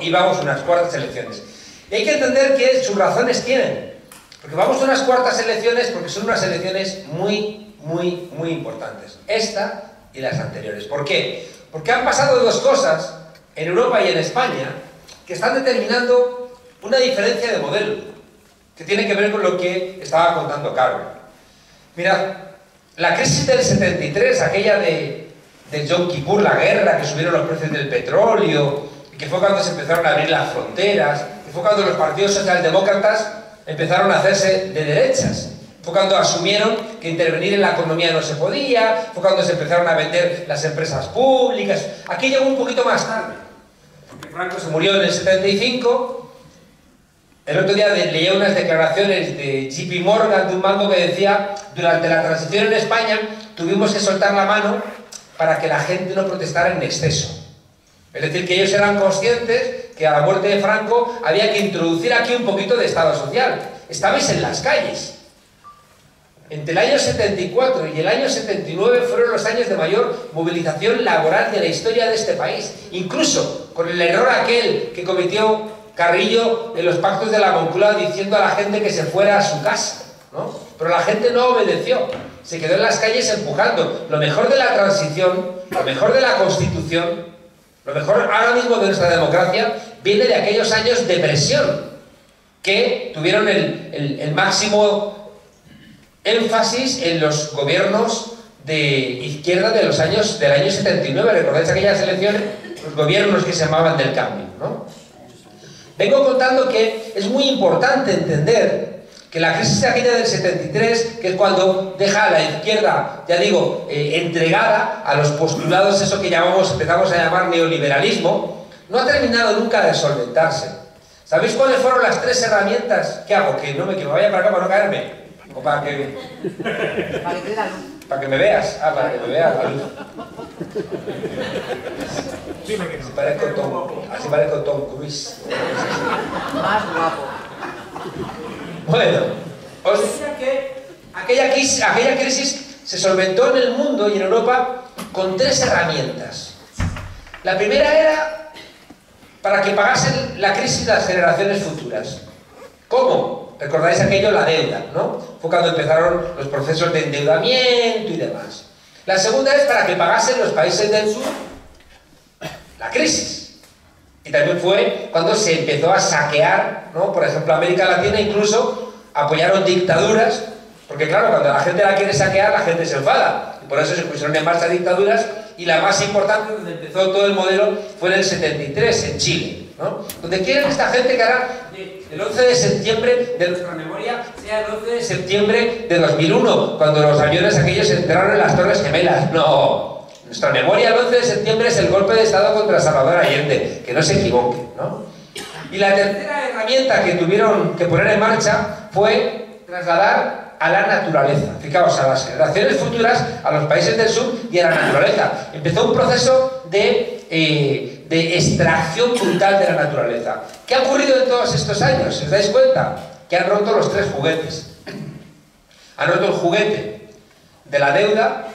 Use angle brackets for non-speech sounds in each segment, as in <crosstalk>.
y vamos a unas cuartas elecciones. Y hay que entender que sus razones tienen. Porque vamos a unas cuartas elecciones porque son unas elecciones muy, muy, muy importantes. Esta y las anteriores. ¿Por qué? Porque han pasado dos cosas en Europa y en España que están determinando una diferencia de modelo, que tiene que ver con lo que estaba contando Carmen. Mira, la crisis del 73, aquella de, de Yom Kippur, la guerra, que subieron los precios del petróleo, que fue cuando se empezaron a abrir las fronteras, que fue cuando los partidos socialdemócratas empezaron a hacerse de derechas. Fue cuando asumieron que intervenir en la economía no se podía, fue cuando se empezaron a vender las empresas públicas. Aquí llegó un poquito más tarde. Porque Franco se murió en el 75. El otro día leí unas declaraciones de JP Morgan, de un banco que decía, durante la transición en España tuvimos que soltar la mano para que la gente no protestara en exceso. Es decir, que ellos eran conscientes que a la muerte de Franco había que introducir aquí un poquito de Estado social. Estabais en las calles. Entre el año 74 y el año 79 fueron los años de mayor movilización laboral de la historia de este país. Incluso con el error aquel que cometió Carrillo en los pactos de la Moncloa diciendo a la gente que se fuera a su casa. ¿no? Pero la gente no obedeció. Se quedó en las calles empujando. Lo mejor de la transición, lo mejor de la Constitución lo mejor ahora mismo de nuestra democracia viene de aquellos años de presión que tuvieron el, máximo énfasis en los gobiernos de izquierda de los años del año 79. ¿Recordáis aquellas elecciones? Los gobiernos que se llamaban del cambio, ¿no? Vengo contando que es muy importante entender que la crisis aquella del 73, que es cuando deja a la izquierda, ya digo, eh, entregada a los postulados, eso que llamamos, empezamos a llamar neoliberalismo, no ha terminado nunca de solventarse. ¿Sabéis cuáles fueron las tres herramientas? ¿Qué hago? Que no me, que me vaya para acá para no caerme. O para que... Para que, para que me veas. Ah, para que me veas la luz. Así parezco Tom, así parezco Tom Cruise. Más guapo. Bueno, os decía que aquella crisis, aquella crisis se solventó en el mundo y en Europa con tres herramientas. La primera era para que pagasen la crisis las generaciones futuras. ¿Cómo? Recordáis aquello, la deuda, ¿no? Fue cuando empezaron los procesos de endeudamiento y demás. La segunda es para que pagasen los países del sur la crisis. Y también fue cuando se empezó a saquear, ¿no? Por ejemplo, América Latina incluso apoyaron dictaduras, porque claro, cuando la gente la quiere saquear, la gente se enfada. Y por eso se pusieron en marcha dictaduras y la más importante donde empezó todo el modelo fue en el 73, en Chile. ¿no? Donde quieren esta gente que hará el 11 de septiembre de nuestra memoria sea el 11 de septiembre de 2001, cuando los aviones aquellos entraron en las Torres Gemelas. No, nuestra memoria el 11 de septiembre es el golpe de Estado contra Salvador Allende, que no se equivoque, ¿no? Y la tercera herramienta que tuvieron que poner en marcha fue trasladar a la naturaleza. Fijaos, a las generaciones futuras, a los países del sur y a la naturaleza. Empezó un proceso de, eh, de extracción brutal de la naturaleza. ¿Qué ha ocurrido en todos estos años? ¿Os dais cuenta? Que han roto los tres juguetes. Han roto el juguete de la deuda,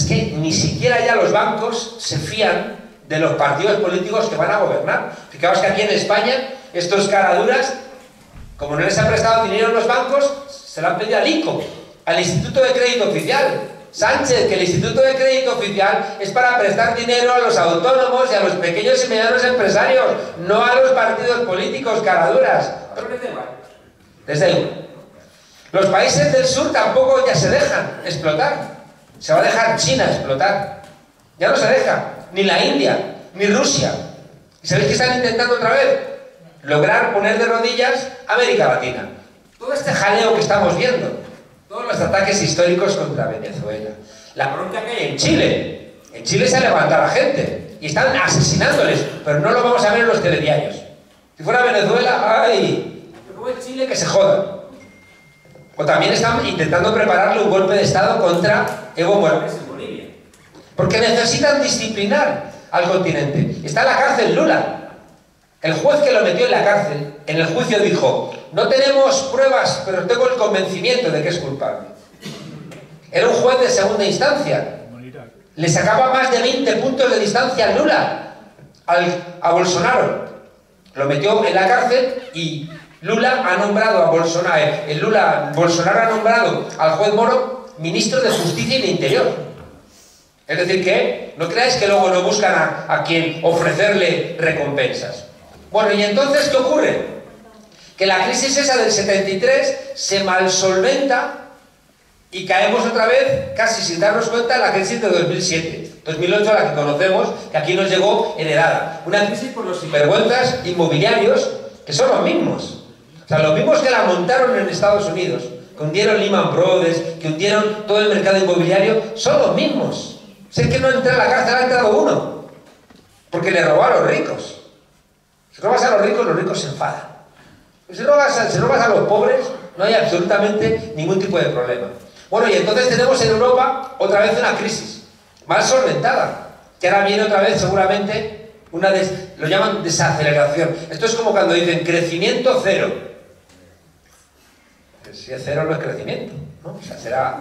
es que ni siquiera ya los bancos se fían de los partidos políticos que van a gobernar. Fijaos que aquí en España, estos caraduras, como no les han prestado dinero a los bancos, se lo han pedido al ICO, al Instituto de Crédito Oficial. Sánchez, que el Instituto de Crédito Oficial es para prestar dinero a los autónomos y a los pequeños y medianos empresarios, no a los partidos políticos, caraduras. Pero les. Los países del sur tampoco ya se dejan explotar. Se va a dejar China explotar. Ya no se deja. Ni la India, ni Rusia. ¿Y sabéis qué están intentando otra vez? Lograr poner de rodillas América Latina. Todo este jaleo que estamos viendo. Todos los ataques históricos contra Venezuela. La bronca que hay en Chile. En Chile se ha levantado la gente. Y están asesinándoles. Pero no lo vamos a ver en los telediarios. Si fuera Venezuela, ¡ay! Pero Chile, que se jodan. O también están intentando prepararle un golpe de Estado contra Evo Morales en Bolivia. Porque necesitan disciplinar al continente. Está en la cárcel Lula. El juez que lo metió en la cárcel, en el juicio dijo, no tenemos pruebas, pero tengo el convencimiento de que es culpable. Era un juez de segunda instancia. Le sacaba más de 20 puntos de distancia Lula, a Bolsonaro. Lo metió en la cárcel y Lula ha nombrado a Bolsonaro, eh, Lula, Bolsonaro ha nombrado al juez Moro ministro de Justicia y de Interior. Es decir, que no creáis que luego no buscan a, a quien ofrecerle recompensas. Bueno, ¿y entonces qué ocurre? Que la crisis esa del 73 se malsolventa y caemos otra vez, casi sin darnos cuenta, en la crisis de 2007. 2008, la que conocemos, que aquí nos llegó heredada. Una crisis por los sinvergüenzas inmobiliarios, que son los mismos. Sea, los mismos que la montaron en Estados Unidos, que hundieron Lehman Brothers, que hundieron todo el mercado inmobiliario, son los mismos. Sé que no entra en la cárcel, ha entrado uno. Porque le robó a los ricos. Si robas a los ricos, los ricos se enfadan. Si robas a, a los pobres, no hay absolutamente ningún tipo de problema. Bueno, y entonces tenemos en Europa otra vez una crisis, mal solventada, que ahora viene otra vez seguramente una, lo llaman desaceleración. Esto es como cuando dicen crecimiento cero. Si es cero no es crecimiento, ¿no? O sea, será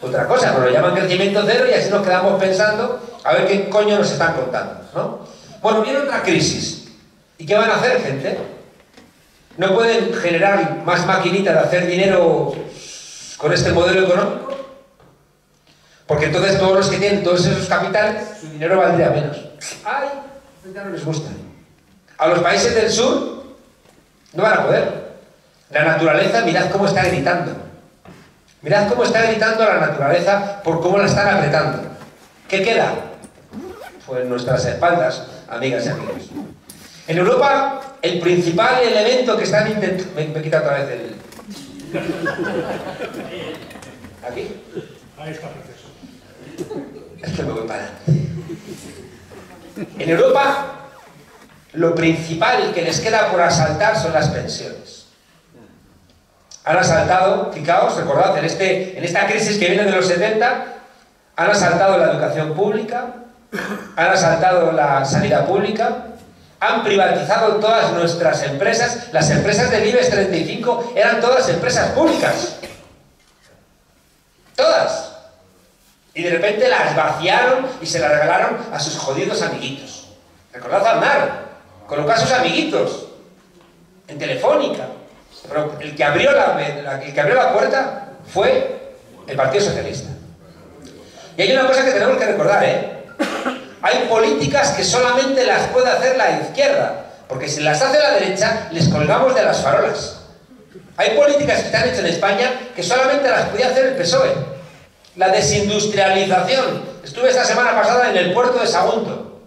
otra cosa, pero lo llaman crecimiento cero y así nos quedamos pensando a ver qué coño nos están contando, ¿no? Bueno, viene otra crisis. ¿Y qué van a hacer, gente? ¿No pueden generar más maquinitas de hacer dinero con este modelo económico? Porque entonces todos los que tienen todos esos capitales, su dinero valdría menos. ¡Ay! Ya no les gusta. A los países del sur no van a poder. La naturaleza, mirad cómo está gritando. Mirad cómo está gritando la naturaleza por cómo la están apretando. ¿Qué queda? Pues nuestras espaldas, amigas y amigos. En Europa, el principal elemento que están intentando... Me, me quita otra vez el, ¿Aquí? Ahí está, precioso. Es que me voy para En Europa, lo principal que les queda por asaltar son las pensiones. Han asaltado, fijaos, recordad, en, este, en esta crisis que viene de los 70, han asaltado la educación pública, han asaltado la sanidad pública, han privatizado todas nuestras empresas. Las empresas del IBEX 35 eran todas empresas públicas. Todas. Y de repente las vaciaron y se las regalaron a sus jodidos amiguitos. Recordad a colocó a sus amiguitos en Telefónica. Pero el que abrió la, el que abrió la puerta fue el Partido Socialista. Y hay una cosa que tenemos que recordar, ¿eh? Hay políticas que solamente las puede hacer la izquierda, porque si las hace la derecha, les colgamos de las farolas. Hay políticas que están hechas en España que solamente las podía hacer el PSOE. La desindustrialización. Estuve esta semana pasada en el puerto de Sagunto.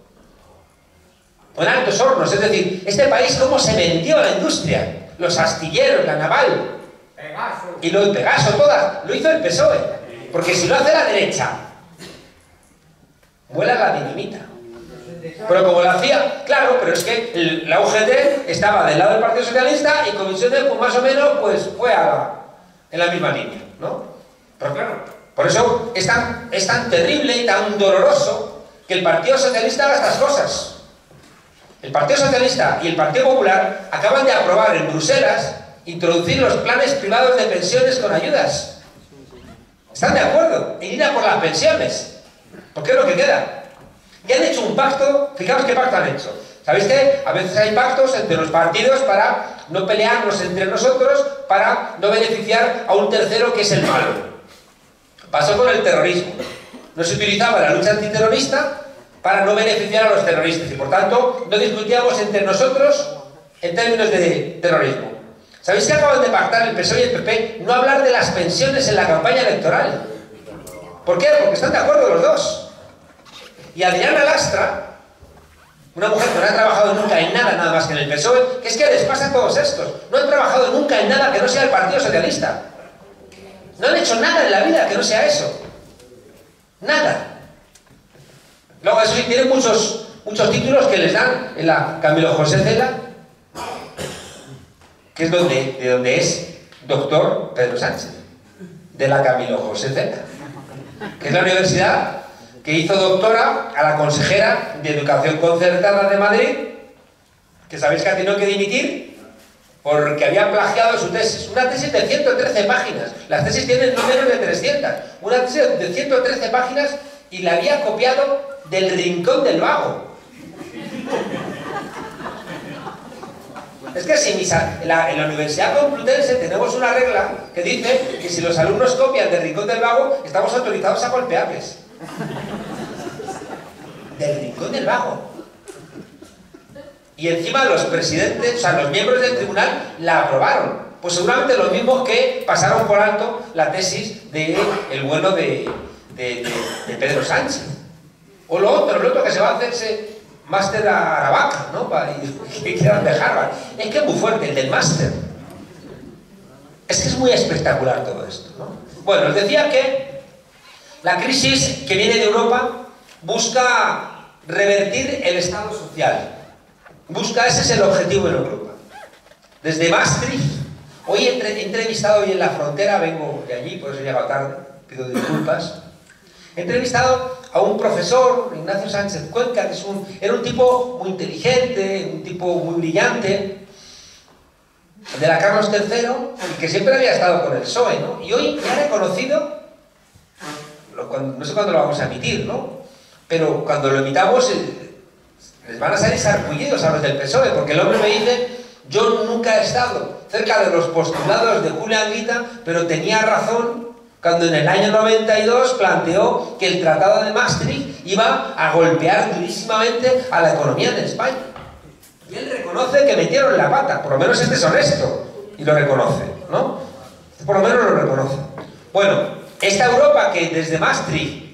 Con altos hornos. Es decir, este país cómo se vendió la industria. Los astilleros, la naval. Pegaso. Y lo Pegaso, todas. Lo hizo el PSOE. Porque si lo hace la derecha, vuela la dinamita. Pero como lo hacía, claro, pero es que la UGT estaba del lado del Partido Socialista y Comisiones, pues más o menos, pues fue a en la misma línea, ¿no? Pero claro, por eso es tan, es tan terrible y tan doloroso que el Partido Socialista haga estas cosas. El Partido Socialista y el Partido Popular acaban de aprobar en Bruselas introducir los planes privados de pensiones con ayudas. ¿Están de acuerdo? En ir por las pensiones. Porque es lo que queda. Y han hecho un pacto, fijaos qué pacto han hecho. ¿Sabéis que a veces hay pactos entre los partidos para no pelearnos entre nosotros, para no beneficiar a un tercero que es el malo? Pasó con el terrorismo. No se utilizaba la lucha antiterrorista para no beneficiar a los terroristas y por tanto no discutíamos entre nosotros en términos de terrorismo. ¿Sabéis que acaban de pactar el PSOE y el PP no hablar de las pensiones en la campaña electoral? ¿Por qué? Porque están de acuerdo los dos. Y Adriana Lastra, una mujer que no ha trabajado nunca en nada, nada más que en el PSOE, que es que les pasa a todos estos. No han trabajado nunca en nada que no sea el Partido Socialista. No han hecho nada en la vida que no sea eso. Nada. Luego, eso sí, tienen muchos, muchos títulos que les dan en la Camilo José Cela, que es donde, de donde es doctor Pedro Sánchez, de la Camilo José Cela que es la universidad que hizo doctora a la consejera de Educación Concertada de Madrid, que sabéis que ha tenido que dimitir porque había plagiado su tesis. Una tesis de 113 páginas. Las tesis tienen no de 300. Una tesis de 113 páginas y la había copiado del rincón del vago. Es que si en, la, Universidad Complutense tenemos una regla que dice que si los alumnos copian del Rincón del Vago, estamos autorizados a golpearles. Del Rincón del Vago. Y encima los presidentes, o sea, los miembros del tribunal la aprobaron. Pues seguramente los mismos que pasaron por alto la tesis de el bueno de, de, Pedro Sánchez. O lo otro, lo otro que se va a hacerse máster a Aravaca, ¿no? Para <laughs> que quieran de Harvard. Es que es muy fuerte, el del máster. Es que es muy espectacular todo esto, ¿no? Bueno, os decía que la crisis que viene de Europa busca revertir el estado social. Busca, ese es el objetivo en Europa. Desde Maastricht, hoy he entrevistado hoy en la frontera, vengo de allí, por eso he llegado tarde, pido disculpas. He entrevistado a un profesor, Ignacio Sánchez Cuenca, que es un, era un tipo muy inteligente, un tipo muy brillante, de la Carlos III, y que siempre había estado con el PSOE, ¿no? Y hoy ya ha reconocido, no sé cuándo lo vamos a emitir, ¿no? Pero cuando lo emitamos, eh, les van a salir sarpullidos a los del PSOE, porque el hombre me dice, yo nunca he estado cerca de los postulados de Julián Guita, pero tenía razón cuando en el año 92 planteó que el Tratado de Maastricht iba a golpear durísimamente a la economía de España. Y él reconoce que metieron la pata, por lo menos este es honesto, y lo reconoce, ¿no? Por lo menos lo reconoce. Bueno, esta Europa que desde Maastricht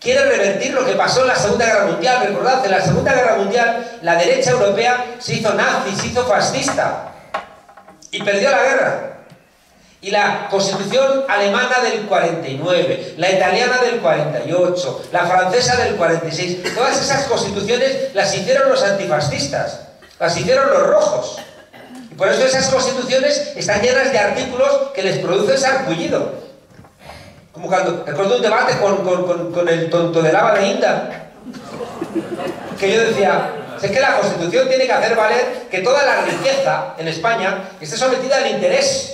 quiere revertir lo que pasó en la Segunda Guerra Mundial. Recordad, en la Segunda Guerra Mundial la derecha europea se hizo nazi, se hizo fascista y perdió la guerra y la constitución alemana del 49, la italiana del 48, la francesa del 46, todas esas constituciones las hicieron los antifascistas, las hicieron los rojos. Y por eso esas constituciones están llenas de artículos que les producen sarpullido. Como cuando recuerdo un debate con, el tonto de lava de Inda, que yo decía, es que la constitución tiene que hacer valer que toda la riqueza en España esté sometida al interés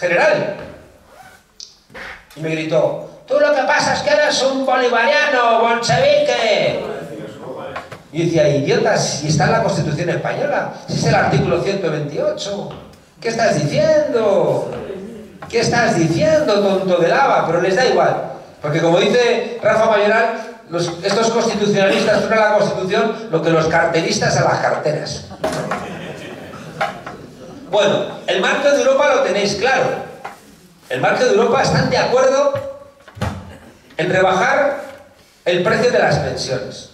general. Y me gritó, tú lo que pasa es que eres un bolivariano, bolchevique. Y decía, idiotas, si está en la Constitución Española, si es el artículo 128, ¿qué estás diciendo? ¿Qué estás diciendo, tonto de lava? Pero les da igual, porque como dice Rafa Mayoral, estos constitucionalistas a la Constitución lo que los carteristas a las carteras. Bueno, el marco de Europa lo tenéis claro. El marco de Europa están de acuerdo en rebajar el precio de las pensiones.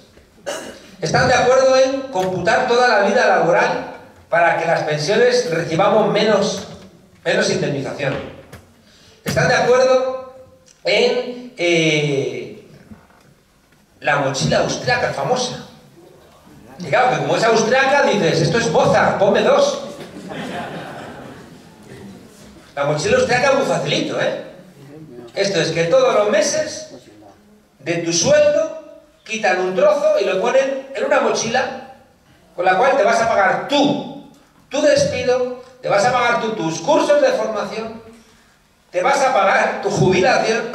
Están de acuerdo en computar toda la vida laboral para que las pensiones recibamos menos, menos indemnización. Están de acuerdo en eh, la mochila austriaca famosa. Claro, que como es austriaca, dices, esto es Mozart, ponme dos. La mochila austriaca es muy facilito, ¿eh? Esto es que todos los meses de tu sueldo quitan un trozo y lo ponen en una mochila con la cual te vas a pagar tú tu despido, te vas a pagar tú tus cursos de formación, te vas a pagar tu jubilación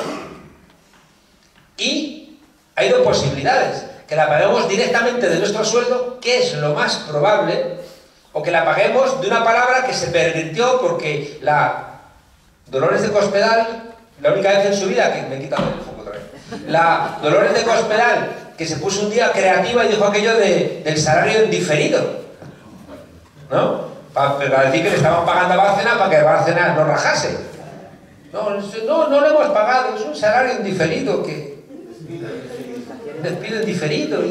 y hay dos posibilidades. Que la paguemos directamente de nuestro sueldo, que es lo más probable, o que la paguemos de una palabra que se pervirtió porque la Dolores de Cospedal, la única vez en su vida que me he quitado el foco otra vez. La Dolores de Cospedal, que se puso un día creativa y dijo aquello de, del salario diferido. ¿No? Para, decir que le estaban pagando a Bárcena para que Bárcena no rajase. No, no, no lo hemos pagado, es un salario indiferido que. Despido indiferido.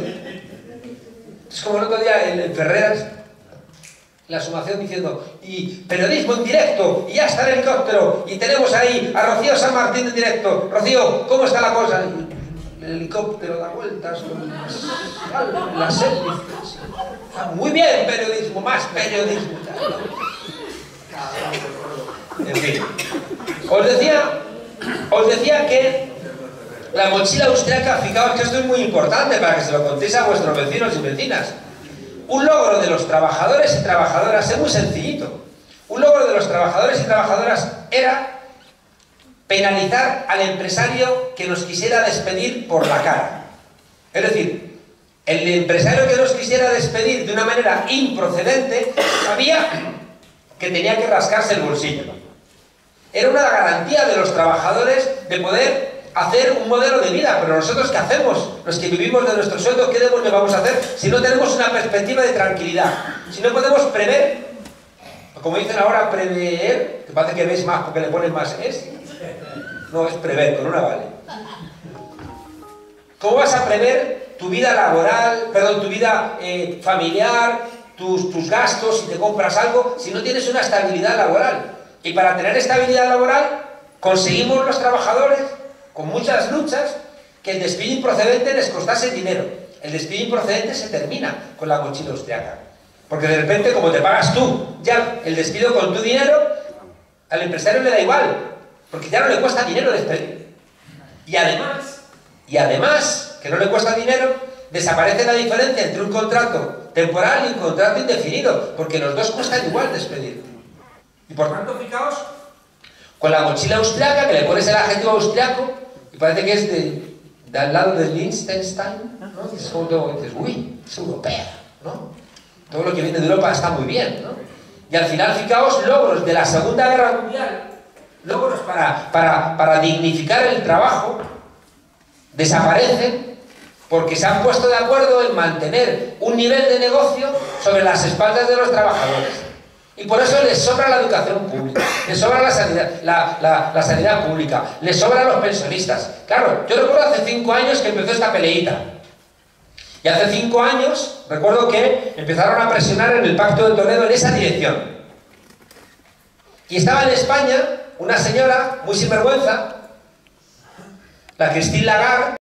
Es como el otro día en Ferreras la sumación diciendo, y periodismo en directo, y ya está el helicóptero, y tenemos ahí a Rocío San Martín en directo. Rocío, ¿cómo está la cosa? el helicóptero da vueltas con las, hélices. Ah, muy bien, periodismo, más periodismo. En fin. Os decía, os decía que la mochila austriaca, fijaos que esto es muy importante para que se lo contéis a vuestros vecinos y vecinas. Un logro de los trabajadores y trabajadoras es muy sencillito. Un logro de los trabajadores y trabajadoras era penalizar al empresario que nos quisiera despedir por la cara. Es decir, El empresario que nos quisiera despedir de una manera improcedente sabía que tenía que rascarse el bolsillo. Era una garantía de los trabajadores de poder hacer un modelo de vida, pero nosotros ¿qué hacemos? Los que vivimos de nuestro sueldo, ¿qué le vamos a hacer si no tenemos una perspectiva de tranquilidad? Si no podemos prever, como dicen ahora, prever, que parece que ves más porque le ponen más es. No, es prever, con una vale. ¿Cómo vas a prever tu vida laboral, perdón, tu vida eh, familiar, tus, tus gastos, si te compras algo, si no tienes una estabilidad laboral? Y para tener estabilidad laboral, conseguimos los trabajadores, con muchas luchas, que el despido improcedente les costase dinero. El despido improcedente se termina con la mochila austriaca. Porque de repente, como te pagas tú ya el despido con tu dinero, al empresario le da igual, porque ya no le cuesta dinero despedir. Y además, y además, que no le cuesta dinero, desaparece la diferencia entre un contrato temporal y un contrato indefinido, porque los dos cuestan igual despedir. Y por tanto, fijaos, con la mochila austriaca, que le pones el adjetivo austriaco, y parece que es de, al lado de Liechtenstein, ¿no? Es dices, uy, es europea, ¿no? Todo lo que viene de Europa está muy bien, ¿no? Y al final, fijaos, logros de la Segunda Guerra Mundial, logros para, para, para dignificar el trabajo, desaparecen porque se han puesto de acuerdo en mantener un nivel de negocio sobre las espaldas de los trabajadores. Y por eso les sobra la educación pública, les sobra la sanidad, la, sanidad pública, les sobran los pensionistas. Claro, yo recuerdo hace cinco años que empezó esta peleita. Y hace cinco años recuerdo que empezaron a presionar en el Pacto de Toledo en esa dirección. Y estaba en España una señora muy sinvergüenza, la Christine Lagarde,